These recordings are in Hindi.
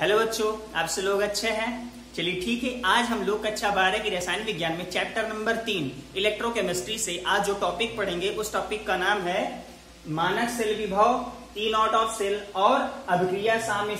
हेलो बच्चों, आप से लोग अच्छे हैं? चलिए ठीक है, आज हम लोग कक्षा बारह की रसायन विज्ञान में चैप्टर नंबर तीन इलेक्ट्रोकेमिस्ट्री से आज जो टॉपिक पढ़ेंगे, उस टॉपिक का नाम है मानक सेल विभव ई नॉट ऑफ़ सेल और अभिक्रिया साम्य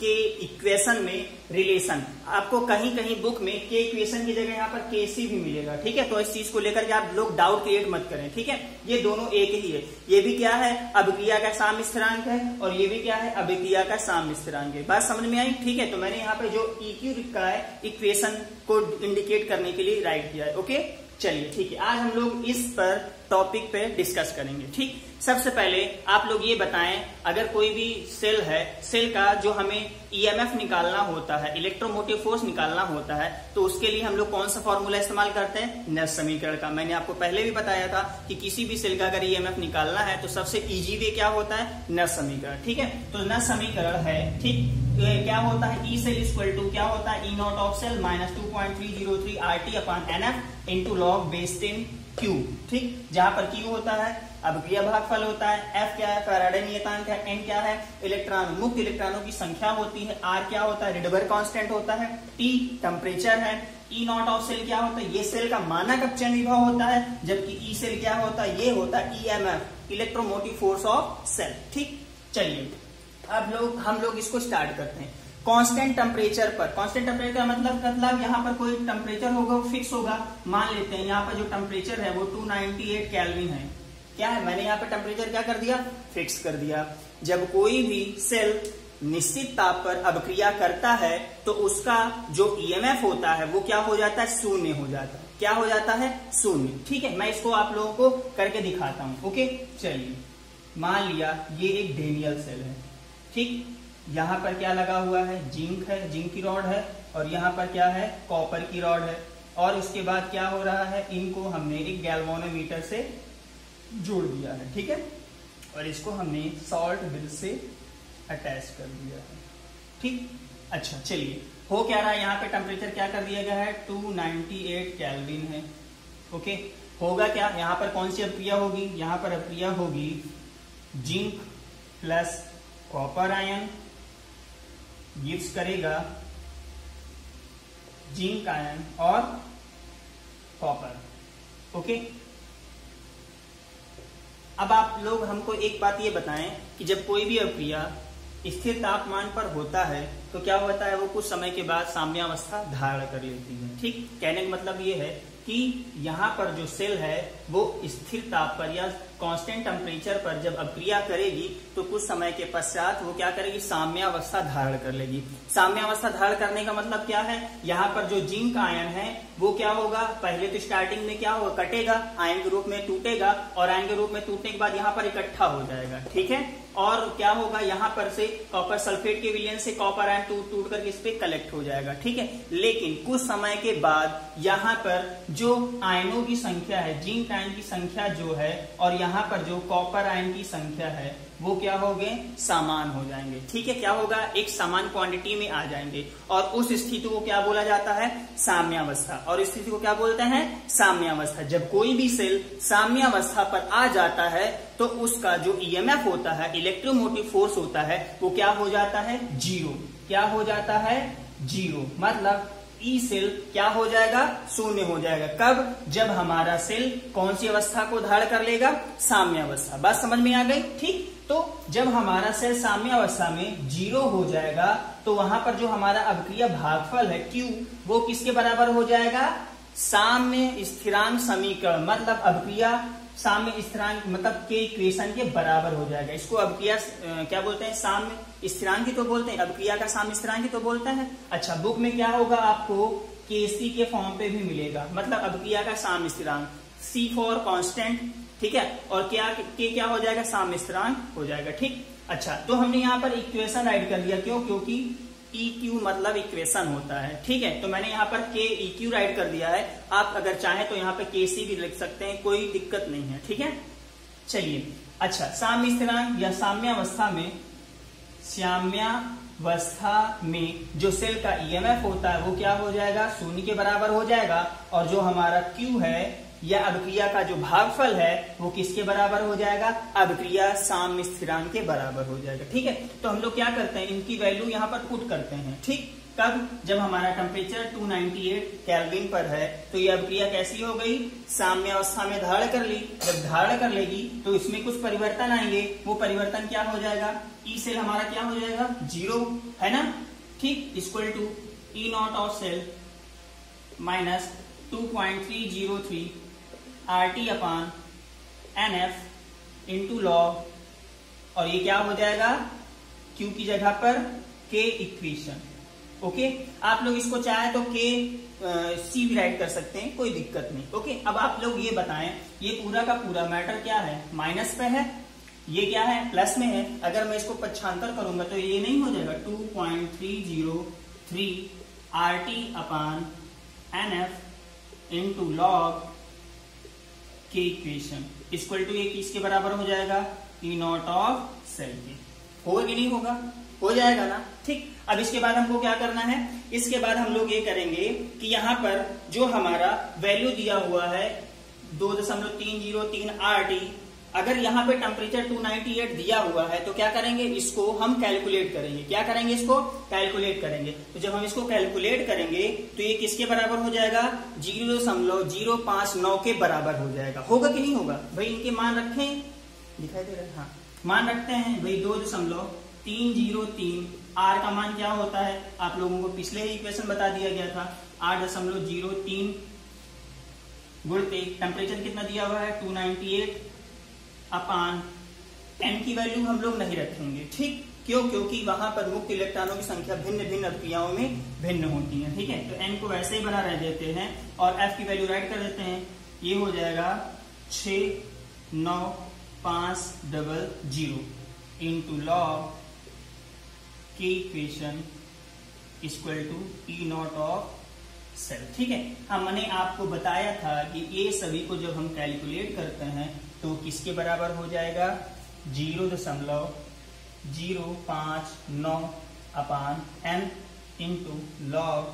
के इक्वेशन में रिलेशन आपको कहीं कहीं बुक में के इक्वेशन की जगह यहाँ पर के सी भी मिलेगा, ठीक है? तो इस चीज़ को लेकर के आप लोग डाउट क्रिएट मत करें, ठीक है? ये दोनों एक ही है। ये भी क्या है? अभिक्रिया का साम्य स्थिरांक है और ये भी क्या है? अभिक्रिया का साम्य स्थिरांक है। बात समझ में आई? ठीक है तो मैंने यहाँ पे जो इक्यू लिखा है इक्वेशन को इंडिकेट करने के लिए राइट किया है ओके चलिए, ठीक है। आज हम लोग इस पर टॉपिक पे डिस्कस करेंगे, ठीक? सबसे पहले आप लोग ये बताएँ, अगर कोई भी सेल है सेल का जो हमें ईएमएफ निकालना होता है इलेक्ट्रोमोटिव फोर्स निकालना होता है तो उसके लिए हम लोग कौन सा फॉर्मूला इस्तेमाल करते हैं? नस समीकरण का। मैंने आपको पहले भी बताया था कि किसी भी सेल का अगर ईएमएफ निकालना है तो सबसे इजी वे क्या होता है? नस समीकरण, ठीक है? तो नस समीकरण है, ठीक? क्या होता है? ई सेल इक्वल टू क्या होता है? E naught of cell minus two point three zero three R T upon n F into log base ten Q ठीक? जहाँ पर क्यू होता है, अब क्रिया भागफल होता है। एफ़ क्या है? फैराडे नियतांक है। एन क्या है? इलेक्ट्रॉन मुक्त इलेक्ट्रॉनों की संख्या होती है। आर क्या होता है? रिडबर कांस्टेंट होता है। टी टेम्परेचर है। ई नॉट ऑफ़ सेल क्या होता है? ये सेल का मानक अपचयन विभव होता है, जबकि ई सेल क्या होता है? ये होता है E M F electromotive force of cell ठीक? चलिए। अब लोग, हम लोग इसको स्टार्ट करते हैं। कांस्टेंट टेम्परेचर पर। कांस्टेंट टेम्परेचर का मतलब मतलब यहाँ पर कोई टेम्परेचर होगा, वो फिक्स होगा। मान लेते हैं यहाँ पर जो टेम्परेचर है, वो 298 केल्विन है। क्या है? मैंने यहाँ पे टेम्परेचर क्या कर दिया? फिक्स कर दिया। जब कोई भी सेल निश्चित ताप पर अभिक्रिया करता है तो उसका जो ईएमएफ होता है, वो क्या हो जाता है? शून्य हो जाता है। क्या हो जाता है? शून्य। ठीक है, मैं इसको आप लोगों को करके दिखाता हूँ। ओके चलिए। मान लिया, ये एक डेनियल सेल है। ठीक, यहाँ पर क्या लगा हुआ है? जिंक है, जिंक की रॉड है, और यहाँ पर क्या है? कॉपर की रॉड है। और उसके बाद क्या हो रहा है? इनको हमने एक गैल्वानोमीटर से जोड़ दिया है, ठीक है? और इसको हमने सॉल्ट बिल से अटैच कर दिया है, ठीक? अच्छा चलिए। हो क्या रहा है? यहाँ पे टेम्परेचर क्या कर दिया गया है? 298 कैलविन है ओके होगा क्या? यहाँ पर कौन सी अप्रिया होगी? यहाँ पर अप्रिया होगी zinc plus copper ion gives करेगा जिंक आयन और कॉपर। ओके? अब आप लोग हमको एक बात ये बताएँ कि जब कोई भी अभिक्रिया स्थिर तापमान पर होता है तो क्या होता है? वो कुछ समय के बाद साम्यावस्था धारण कर लेती है। ठीक? कहने का मतलब ये है कि यहाँ पर जो सेल है, वो स्थिर ताप पर या कांस्टेंट टेम्परेचर पर जब अभिक्रिया करेगी तो कुछ समय के पश्चात वो क्या करेगी? साम्यावस्था धारण कर लेगी। साम्यावस्था धारण करने का मतलब क्या है? यहाँ पर जो जिंक आयन है, वो क्या होगा? पहले तो स्टार्टिंग में क्या होगा? कटेगा, आयन के रूप में टूटेगा और आयन के रूप में टूटने के बाद यहाँ पर इकट्ठा हो जाएगा। ठीक है? और क्या होगा, यहाँ पर से कॉपर सल्फेट के विलियन से कॉपर आयन टूट टूट करके इस पर कलेक्ट हो जाएगा, ठीक है? लेकिन कुछ समय के बाद यहाँ पर जो आयनों की संख्या है जिंक आयन की संख्या जो है, और यहाँ पर जो कॉपर आयन की संख्या है वो क्या हो गए सामान हो जाएँगे। ठीक है, क्या होगा? एक समान क्वांटिटी में आ जाएँगे। और उस स्थिति को क्या बोला जाता है? साम्यावस्था। और स्थिति को क्या बोलते हैं? साम्यावस्था। जब कोई भी सेल साम्यावस्था पर आ जाता है तो उसका जो ईएमएफ होता है इलेक्ट्रोमोटिव फोर्स होता है, वो क्या हो जाता है? ज़ीरो क्या हो जाता है? ज़ीरो मतलब ई सेल क्या हो जाएगा? शून्य हो जाएगा। कब? जब हमारा सेल कौन सी अवस्था को धारण कर लेगा? साम्य अवस्था। बात समझ में आ गई? ठीक? तो जब हमारा सेल साम्य अवस्था में ज़ीरो हो जाएगा तो वहाँ पर जो हमारा अभिक्रिया भागफल है क्यू वो किसके बराबर हो जाएगा? साम्य स्थिरांक समीकरण मतलब अभिक्रिया साम्य स्थिरांक मतलब के इक्वेशन के बराबर हो जाएगा। इसको अभिक्रिया क्या बोलते हैं? साम्य स्थिरांक ही तो बोलते हैं। अभिक्रिया का साम्य स्थिरांक ही तो बोलते हैं। अच्छा बुक में क्या होगा आपको? केसी के फॉर्म पे भी मिलेगा। मतलब अभिक्रिया का साम्य स्थिरांक। सी फॉर कॉन्स्टेंट ठीक है? और क्या, के क्या हो जाएगा? साम्य स्थिरांक हो जाएगा, ठीक? अच्छा तो हमने यहाँ पर इक्वेशन राइट कर दिया क्यों? क्योंकि ई e क्यू मतलब इक्वेशन होता है। ठीक है? तो मैंने यहाँ पर के ई क्यू राइट कर दिया है। आप अगर चाहें तो यहाँ पे के सी भी लिख सकते हैं, कोई दिक्कत नहीं है। ठीक है? चलिए। अच्छा साम्य स्थिरांक या साम्यावस्था में साम्यावस्था में जो सेल का ईएमएफ e होता है, वो क्या हो जाएगा? शून्य के बराबर हो जाएगा। और जो हमारा क्यू है या अभिक्रिया का जो भागफल है, वो किसके बराबर हो जाएगा? अभिक्रिया साम स्थिरांक के बराबर हो जाएगा। ठीक है? तो हम लोग क्या करते हैं? इनकी वैल्यू यहाँ पर पुट करते हैं। ठीक? कब? जब हमारा टेम्परेचर 298 केल्विन पर है तो ये अभिक्रिया कैसी हो गई? साम्य अवस्था में धारण कर ली। जब धारण कर लेगी तो इसमें कुछ परिवर्तन आएँगे। वो परिवर्तन क्या हो जाएगा? ई सेल हमारा क्या हो जाएगा? ज़ीरो है ना? ठीक? Equal to E naught of cell minus two point three zero three R T upon n F into log और ये क्या हो जाएगा? क्यू की जगह पर के इक्वेशन ओके आप लोग इसको चाहे तो के सी भी राइट कर सकते हैं, कोई दिक्कत नहीं। ओके अब आप लोग ये बताएँ, ये पूरा का पूरा मैटर क्या है? माइनस पे है। ये क्या है? प्लस में है। अगर मैं इसको पच्छांतर करूँगा तो ये नहीं हो जाएगा। Two point three zero three R T upon n F into log के इक्वेशन इक्वल टू ए किसके बराबर हो जाएगा? ई नॉट ऑफ़ सेल के होगा कि नहीं होगा? हो जाएगा ना? ठीक। अब इसके बाद हमको क्या करना है? इसके बाद हम लोग ये करेंगे कि यहाँ पर जो हमारा वैल्यू दिया हुआ है, दो दशमलव तीन ज़ीरो तीन आर टी अगर यहाँ पे टेम्परेचर 298 दिया हुआ है तो क्या करेंगे? इसको हम कैलकुलेट करेंगे। क्या करेंगे इसको? कैलकुलेट करेंगे। तो जब हम इसको कैलकुलेट करेंगे तो ये किसके बराबर हो जाएगा? ज़ीरो दशमलव ज़ीरो पाँच नौ के बराबर हो जाएगा। होगा कि नहीं होगा? भाई इनके मान रखें। दिखाई दे रहा है? हाँ। मान रखते हैं। भाई दो दशमलव तीन ज़ीरो तीन। आर का मान क्या होता है? आप लोगों को पिछले ही इक्वेशन बता दिया गया था। आठ दशमलव ज़ीरो तीन गुड़ते टेम्परेचर कितना दिया हुआ है? Two ninety eight upon n की वैल्यू हम लोग नहीं रखेंगे। ठीक? क्यों? क्योंकि वहाँ पर मुक्त इलेक्ट्रॉनों की संख्या भिन्न भिन्न अभिक्रियाओं में भिन्न होती है। ठीक है? तो एन को वैसे ही बना रह देते हैं और एफ़ की वैल्यू राइट कर देते हैं। ये हो जाएगा छ, नौ, पाँच डबल ज़ीरो इंटू लॉग के equation equal to E naught of cell ठीक है? हाँ मैंने आपको बताया था कि ये सभी को जब हम कैलकुलेट करते हैं तो किसके बराबर हो जाएगा? ज़ीरो दशमलव ज़ीरो पाँच नौ upon n into log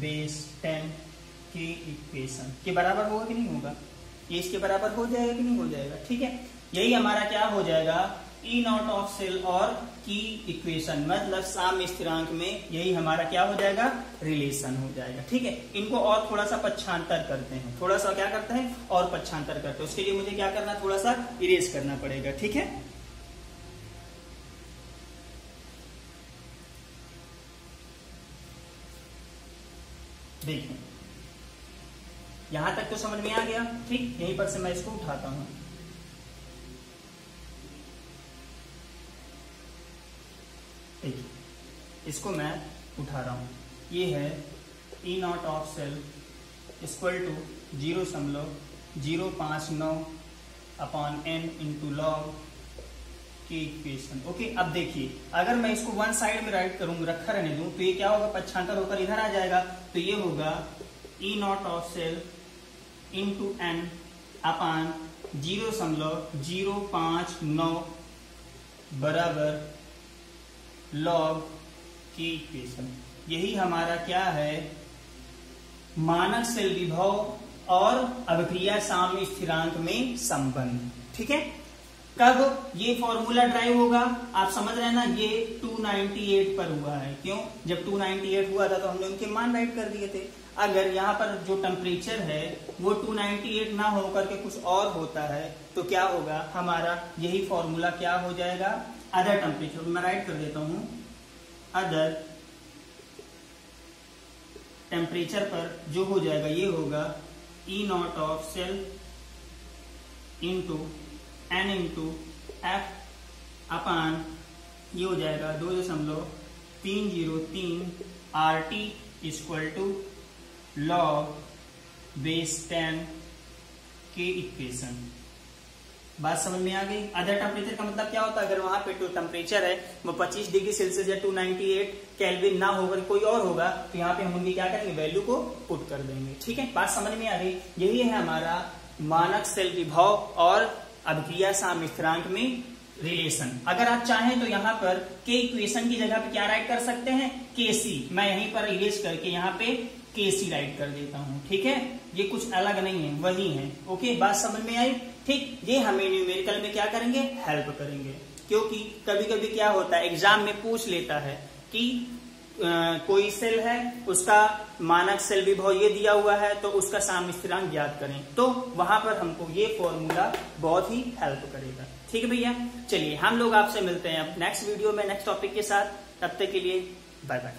base ten के इक्वेशन के बराबर होगा कि नहीं होगा? ये इसके बराबर हो जाएगा कि नहीं हो जाएगा? ठीक है? यही हमारा क्या हो जाएगा? ई नॉट ऑफ़ सेल और की इक्वेशन मतलब साम स्थिरांक में यही हमारा क्या हो जाएगा? रिलेशन हो जाएगा। ठीक है? इनको और थोड़ा सा पच्छांतर करते हैं। थोड़ा सा क्या करते हैं? और पच्छांतर करते हैं। उसके लिए मुझे क्या करना थोड़ा सा इरेज करना पड़ेगा। ठीक है? देखिए, यहाँ तक तो समझ में आ गया। ठीक? यहीं पर से मैं इसको उठाता हूँ देखिए इसको मैं उठा रहा हूँ। ये है E naught of cell equal to zero समलव zero पाँच नौ अपॉन एन इंटू लॉग के इक्वेशन ओके अब देखिए, अगर मैं इसको वन साइड में राइट करूँगा, रखा रहने दूँ तो ये क्या होगा? पच्छांतर होकर इधर आ जाएगा। तो ये होगा E naught of cell into n upon zero समलव zero पाँच नौ बराबर लॉग की इक्वेशन यही हमारा क्या है? मानक सेल विभव और अभिक्रिया साम्य स्थिरांक में संबंध। ठीक है? कब ये फॉर्मूला ड्राइव होगा? आप समझ रहे हैं ना, ये 298 पर हुआ है। क्यों? जब 298 हुआ था तो हमने उनके मान राइट कर दिए थे। अगर यहाँ पर जो टेम्परेचर है, वो 298 ना होकर के कुछ और होता है तो क्या होगा? हमारा यही फॉर्मूला क्या हो जाएगा? अदर टेम्परेचर मैं राइट कर देता हूँ। अदर टेम्परेचर पर जो हो जाएगा, ये होगा E naught of cell into n into F upon ये हो जाएगा दो दशमलव तीन ज़ीरो तीन R T equal to log base ten के इक्वेशन बात समझ में आ गई? अदर टेम्परेचर का मतलब क्या होता है? अगर वहाँ पे जो टेम्परेचर है, वो 25 डिग्री सेल्सियस या 298 केल्विन ना होकर कोई और होगा तो यहाँ पे हम उनकी क्या करेंगे? वैल्यू को पुट कर देंगे। ठीक है? बात समझ में आ गई? यही है हमारा मानक सेल विभाव और अभिक्रिया साम स्थिरांक में रिलेशन अगर आप चाहें तो यहाँ पर के इक्वेशन की जगह पे क्या राइट कर सकते हैं? के सी मैं यहीं पर इरेज करके यहाँ पे के सी राइट कर देता हूँ। ठीक है? ये कुछ अलग नहीं है, वही है। ओके बात समझ में आई? ठीक ये हमें न्यूमेरिकल में क्या करेंगे? हेल्प करेंगे। क्योंकि कभी कभी क्या होता है एग्ज़ाम में पूछ लेता है कि आ, कोई सेल है उसका मानक सेल विभव ये दिया हुआ है तो उसका साम स्थिरांक ज्ञात करें। तो वहाँ पर हमको ये फॉर्मूला बहुत ही हेल्प करेगा। ठीक है भैया? चलिए हम लोग आपसे मिलते हैं अब नेक्स्ट वीडियो में नेक्स्ट टॉपिक के साथ। तब तक के लिए बाय बाय